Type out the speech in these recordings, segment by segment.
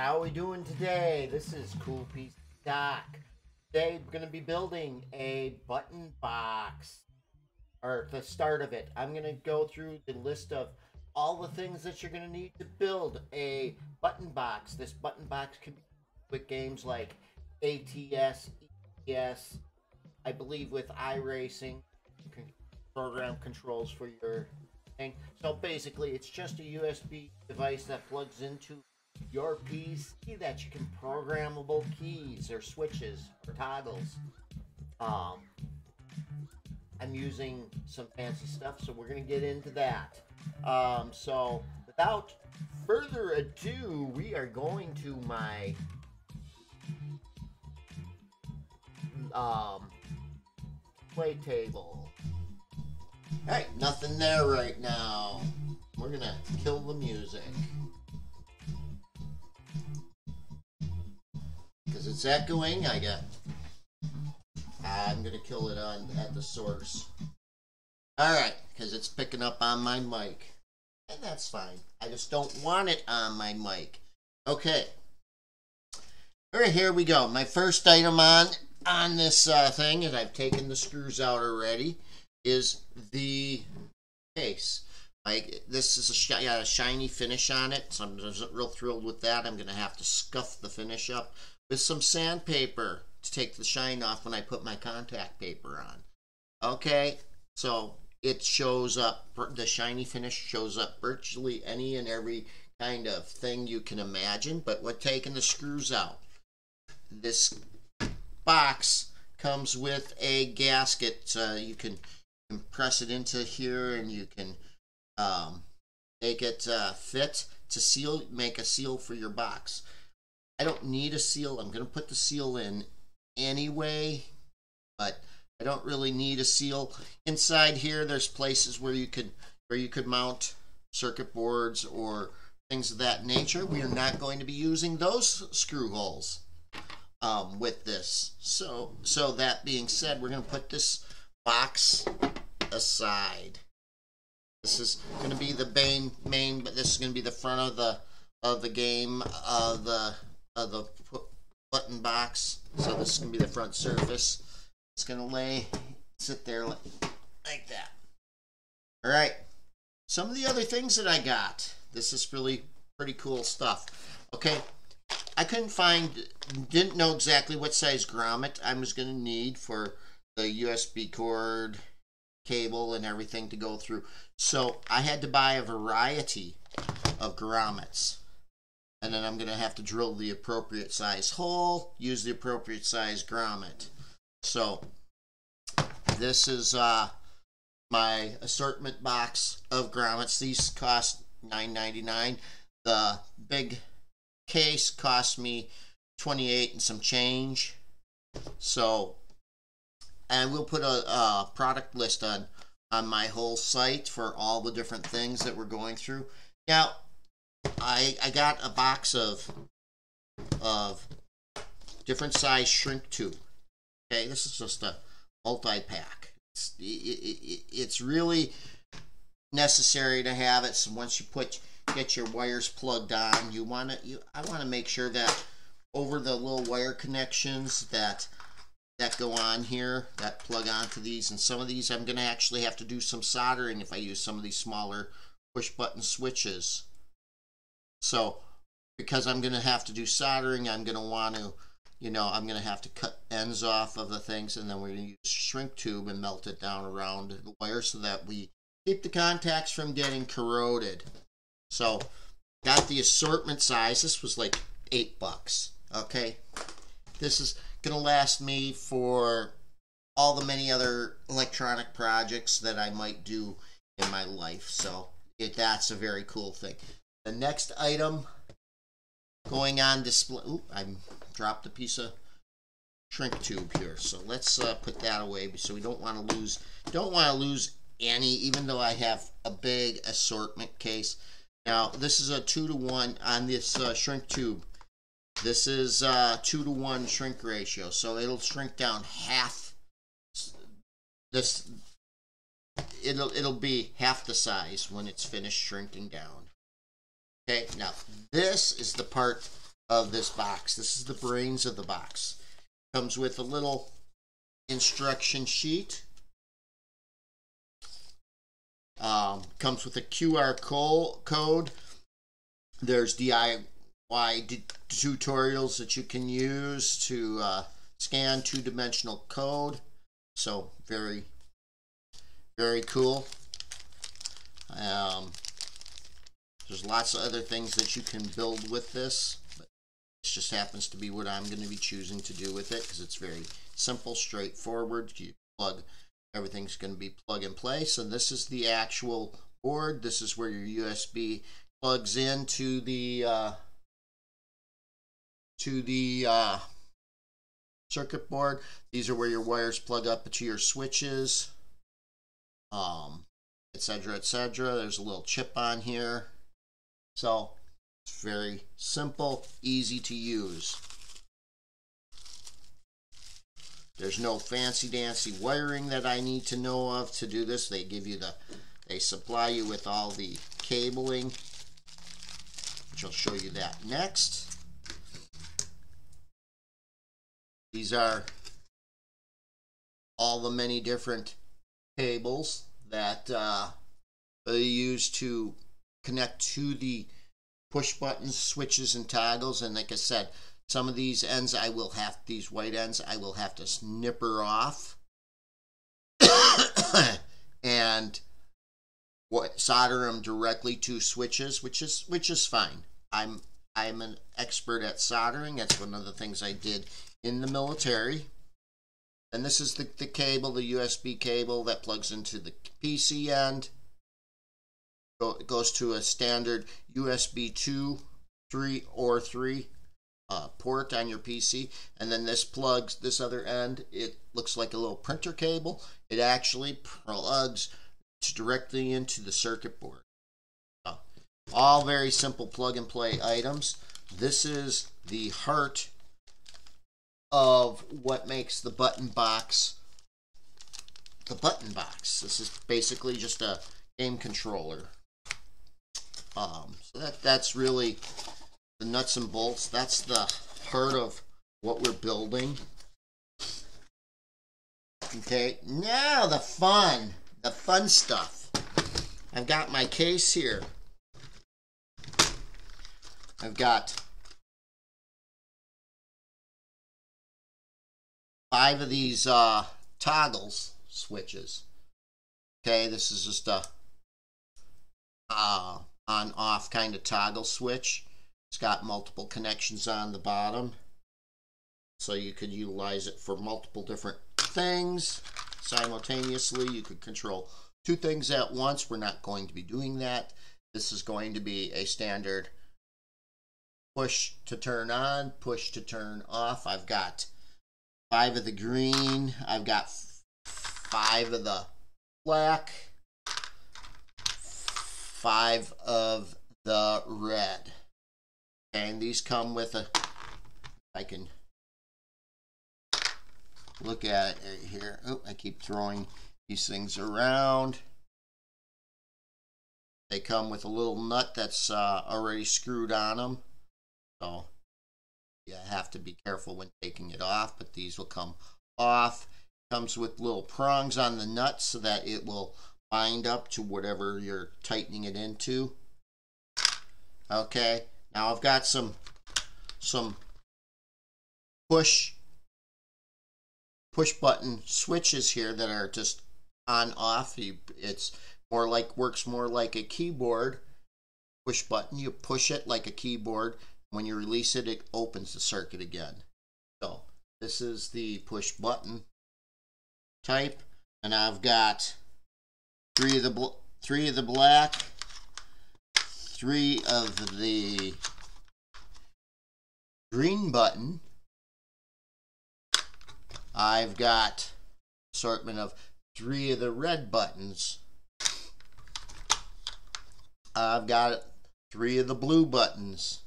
how are we doing today? This is Cool PC Doc. Today we're going to be building a button box, or the start of it. I'm going to go through the list of all the things that you're going to need to build a button box. This button box can be with games like ATS, ETS, I believe with iRacing, you can program controls for your thing. So basically, it's just a USB device that plugs into your PC that you can programmable keys or switches or toggles. Um, I'm using some fancy stuff, so we're gonna get into that. Um, so without further ado, we are going to my um, play table. Hey, nothing there right now. We're gonna kill the music. It's echoing, I got. I'm gonna kill it on at the source. Alright, because it's picking up on my mic. And that's fine. I just don't want it on my mic. Okay. Alright, here we go. My first item on on this uh, thing, and I've taken the screws out already, is the case. Like this is a, sh a shiny finish on it, so I'm real thrilled with that. I'm gonna have to scuff the finish up with some sandpaper to take the shine off when I put my contact paper on. Okay, so it shows up, the shiny finish shows up virtually any and every kind of thing you can imagine, but we're taking the screws out. This box comes with a gasket. Uh, you can press it into here and you can um, make it uh, fit to seal, make a seal for your box. I don't need a seal. I'm going to put the seal in anyway, but I don't really need a seal. Inside here, there's places where you could where you could mount circuit boards or things of that nature. We are not going to be using those screw holes um, with this. So, so that being said, we're going to put this box aside. This is going to be the main main, but this is going to be the front of the of the game of the of the button box. So this is going to be the front surface. It's going to lay, sit there like, like that. All right. Some of the other things that I got. This is really pretty cool stuff. Okay. I couldn't find, didn't know exactly what size grommet I was going to need for the USB cord cable and everything to go through. So I had to buy a variety of grommets and then I'm going to have to drill the appropriate size hole, use the appropriate size grommet. So this is uh, my assortment box of grommets. These cost $9.99. The big case cost me 28 and some change. So, and we'll put a, a product list on on my whole site for all the different things that we're going through. Now, I I got a box of of different size shrink tube. Okay, this is just a multi pack. It's it, it, it's really necessary to have it. So once you put get your wires plugged on, you want to you I want to make sure that over the little wire connections that that go on here that plug onto these and some of these I'm going to actually have to do some soldering if I use some of these smaller push button switches so because I'm going to have to do soldering, I'm going to want to, you know, I'm going to have to cut ends off of the things and then we're going to use shrink tube and melt it down around the wire so that we keep the contacts from getting corroded. So got the assortment size. This was like eight bucks. Okay. This is going to last me for all the many other electronic projects that I might do in my life. So it, that's a very cool thing. The next item going on display. I dropped a piece of shrink tube here. So let's uh, put that away so we don't want to lose don't want to lose any even though I have a big assortment case. Now this is a two to one on this uh, shrink tube. This is uh, two to one shrink ratio, so it'll shrink down half. This it'll it'll be half the size when it's finished shrinking down. Okay, now this is the part of this box. This is the brains of the box. Comes with a little instruction sheet. Um, comes with a QR code. There's DIY tutorials that you can use to uh, scan two-dimensional code. So very, very cool. Um, there's lots of other things that you can build with this. But this just happens to be what I'm going to be choosing to do with it because it's very simple, straightforward. You plug everything's going to be plug and play. So this is the actual board. This is where your USB plugs into the uh, to the uh, circuit board. These are where your wires plug up to your switches, um, etc., etc. There's a little chip on here. So it's very simple, easy to use. There's no fancy dancy wiring that I need to know of to do this. They give you the, they supply you with all the cabling, which I'll show you that next. These are all the many different cables that uh, they use to connect to the push buttons, switches, and toggles. And like I said, some of these ends I will have, these white ends, I will have to snipper off. and what solder them directly to switches, which is which is fine. I'm I'm an expert at soldering. That's one of the things I did in the military. And this is the, the cable, the USB cable that plugs into the PC end. It goes to a standard USB 2, 3, or 3 uh, port on your PC. And then this plugs, this other end, it looks like a little printer cable. It actually plugs directly into the circuit board. All very simple plug and play items. This is the heart of what makes the button box the button box. This is basically just a game controller. Um, so that that's really the nuts and bolts. That's the heart of what we're building. Okay, now the fun, the fun stuff. I've got my case here. I've got five of these uh, toggles switches. Okay, this is just a uh, on off kind of toggle switch. It's got multiple connections on the bottom. So you could utilize it for multiple different things simultaneously. You could control two things at once. We're not going to be doing that. This is going to be a standard push to turn on, push to turn off. I've got five of the green. I've got five of the black, five of the red. And these come with a, I can look at it here. Oh, I keep throwing these things around. They come with a little nut that's uh, already screwed on them. So you have to be careful when taking it off, but these will come off. Comes with little prongs on the nut so that it will bind up to whatever you're tightening it into. Okay, now I've got some some push push button switches here that are just on off. It's more like works more like a keyboard push button. You push it like a keyboard when you release it, it opens the circuit again. So this is the push button type, and I've got three of the three of the black, three of the green button. I've got assortment of three of the red buttons. I've got three of the blue buttons.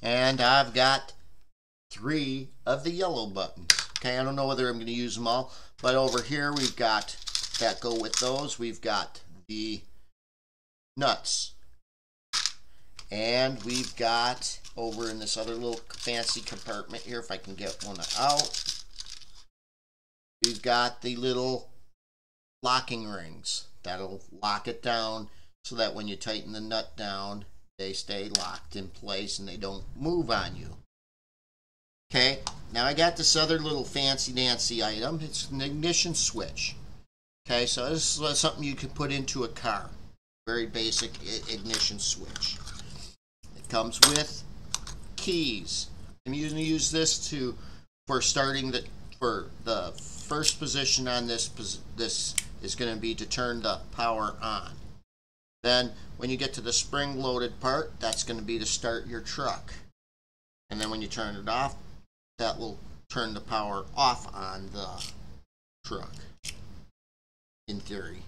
And I've got three of the yellow buttons. Okay, I don't know whether I'm going to use them all, but over here we've got that go with those. We've got the nuts. And we've got over in this other little fancy compartment here, if I can get one out, we've got the little locking rings that'll lock it down so that when you tighten the nut down, they stay locked in place and they don't move on you. Okay, now I got this other little fancy dancy item. It's an ignition switch. Okay, so this is something you can put into a car. Very basic ignition switch. It comes with keys. I'm going to use this to for starting the for the first position on this this is going to be to turn the power on. Then when you get to the spring loaded part, that's going to be to start your truck. And then when you turn it off, that will turn the power off on the truck. In theory.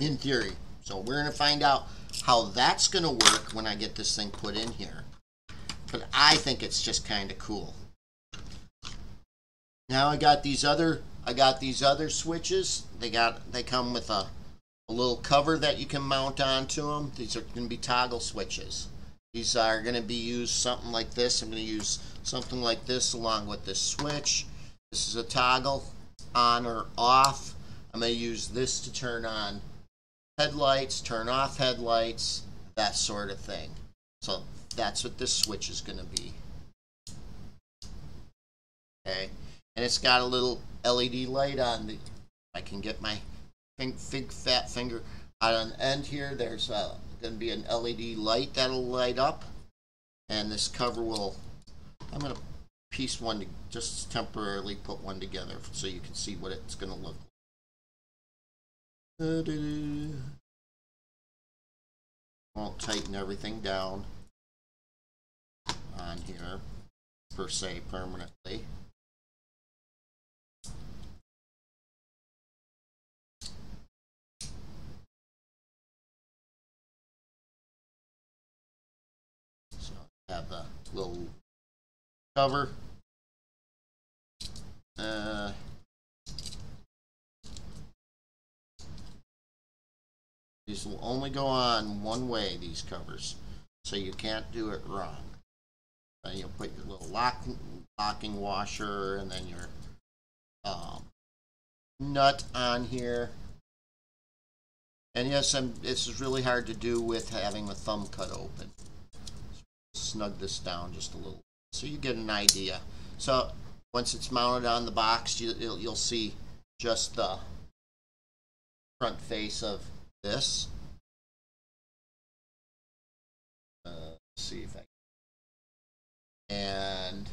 In theory. So we're going to find out how that's going to work when I get this thing put in here. But I think it's just kind of cool. Now I got these other I got these other switches. They got they come with a, a little cover that you can mount onto them. These are going to be toggle switches. These are going to be used something like this. I'm going to use something like this along with this switch. This is a toggle on or off. I'm going to use this to turn on headlights, turn off headlights, that sort of thing. So that's what this switch is going to be. Okay, and it's got a little LED light on the. I can get my big, big fat finger out on the end here. There's uh, going to be an LED light that'll light up, and this cover will. I'm going to piece one to just temporarily put one together so you can see what it's going to look like. Won't tighten everything down on here per se permanently. So I have a little cover. Uh, these will only go on one way, these covers, so you can't do it wrong. Then you'll put your little lock, locking washer and then your um, nut on here. And yes, I'm, this is really hard to do with having the thumb cut open snug this down just a little so you get an idea. So once it's mounted on the box, you, will you'll see just the front face of this. Uh, see if I can. and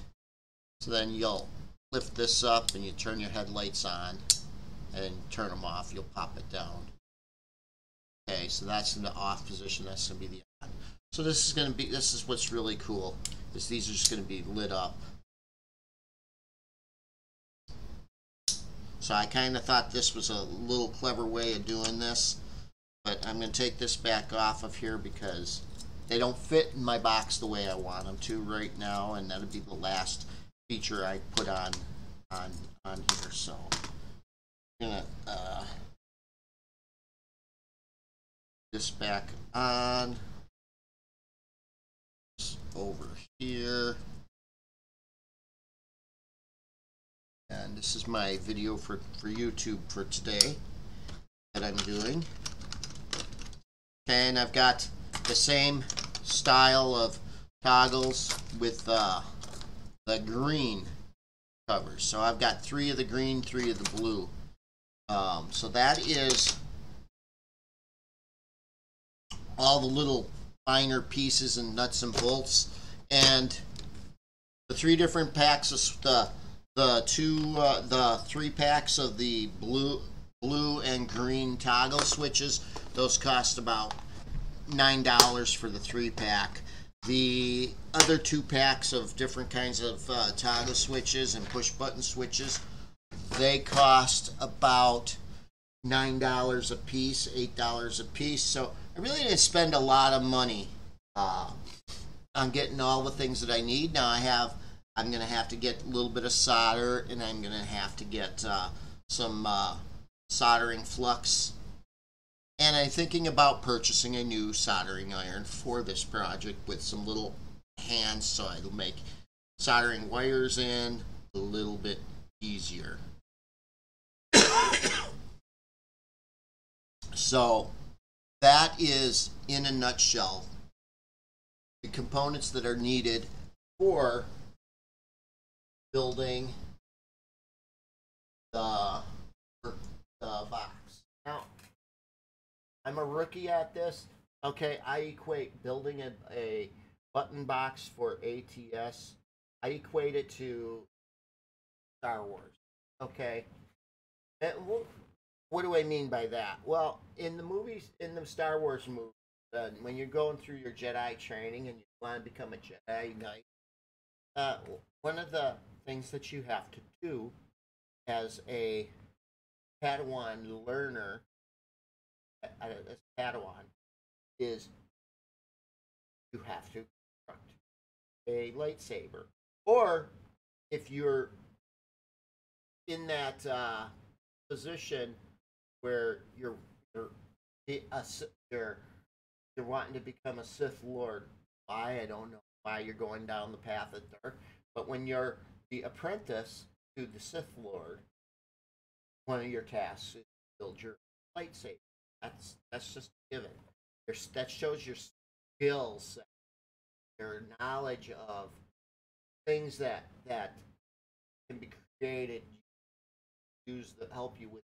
so then you'll lift this up and you turn your headlights on and turn them off. You'll pop it down. Okay, so that's in the off position. That's going to be the on. So this is going to be, this is what's really cool, is these are just going to be lit up. So I kind of thought this was a little clever way of doing this, but I'm going to take this back off of here because they don't fit in my box the way I want them to right now, and that'll be the last feature I put on on on here. So I'm gonna uh, this back on over here. And this is my video for, for YouTube for today that I'm doing. And I've got the same style of toggles with uh, the green covers. So I've got three of the green, three of the blue. Um, so that is all the little finer pieces and nuts and bolts. And the three different packs of the the two uh, the three packs of the blue blue and green toggle switches. Those cost about nine dollars for the three pack. The other two packs of different kinds of uh, toggle switches and push button switches, they cost about nine dollars a piece, eight dollars a piece. So I really didn't spend a lot of money uh, on getting all the things that I need. Now I have, I'm going to have to get a little bit of solder and I'm going to have to get uh, some uh, soldering flux And I'm thinking about purchasing a new soldering iron for this project with some little hands so it'll make soldering wires in a little bit easier. so that is in a nutshell the components that are needed for building the. Now, I'm a rookie at this. Okay, I equate building a, a button box for ATS. I equate it to Star Wars. Okay, and what do I mean by that? Well, in the movies, in the Star Wars movies, uh, when you're going through your Jedi training and you want to become a Jedi Knight, uh, one of the things that you have to do as a Padawan learner, as Padawan, is you have to construct a lightsaber. Or if you're in that uh, position where you're you're a, you're you're wanting to become a Sith Lord. Why I don't know why you're going down the path of dark, but when you're the apprentice to the Sith Lord, one of your tasks is to build your lightsaber. That's that's just given. Your, that shows your skills, your knowledge of things that that can be created, use to help you with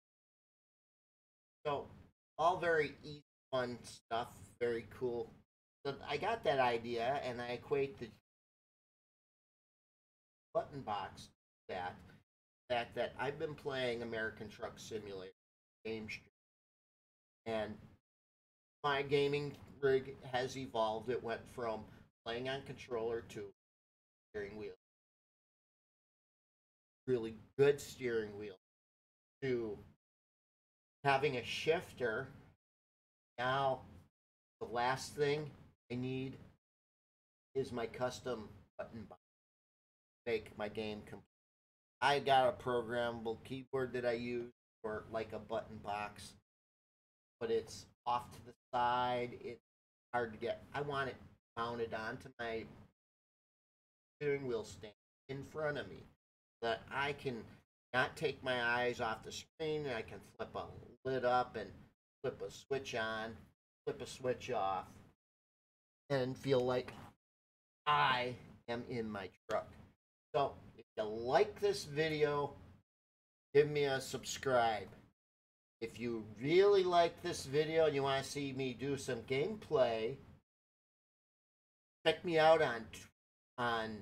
so, all very easy, fun stuff, very cool. So I got that idea, and I equate the button box that fact that I've been playing American Truck Simulator game and my gaming rig has evolved. It went from playing on controller to steering wheel, really good steering wheel, to having a shifter. Now, the last thing I need is my custom button box. Make my game complete. I got a programmable keyboard that I use for like a button box, but it's off to the side. It's hard to get. I want it mounted onto my steering wheel stand in front of me that I can not take my eyes off the screen and I can flip a lid up and flip a switch on, flip a switch off, and feel like I am in my truck. So you like this video, give me a subscribe. If you really like this video and you want to see me do some gameplay, check me out on on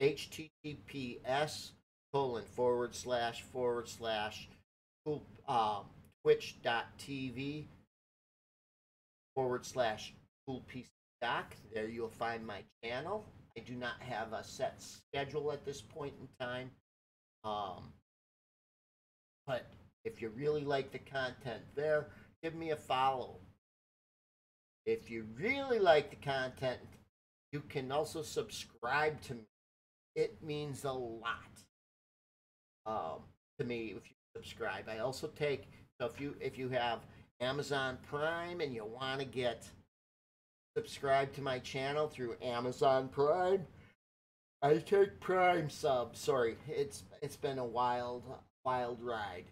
https colon forward slash forward slash um, twitch.tv forward slash cool PC doc. There you'll find my channel. I do not have a set schedule at this point in time. Um, but if you really like the content there, give me a follow. If you really like the content, you can also subscribe to me. It means a lot um, to me if you subscribe. I also take so if you if you have Amazon Prime and you want to get subscribe to my channel through Amazon Prime, I take Prime sub. Sorry, it's it's been a wild wild ride,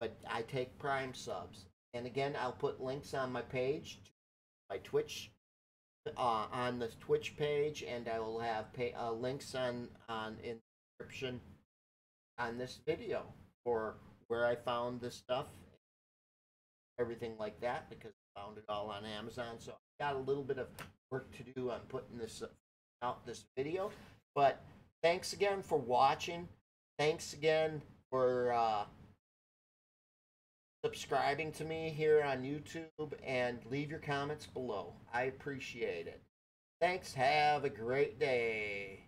but I take Prime subs. And again, I'll put links on my page, my Twitch, uh, on the Twitch page, and I will have pay, uh, links on on in description on this video for where I found this stuff, everything like that, because found it all on Amazon. So I got a little bit of work to do on putting this out this video. But thanks again for watching. Thanks again for uh, subscribing to me here on YouTube and leave your comments below. I appreciate it. Thanks. Have a great day.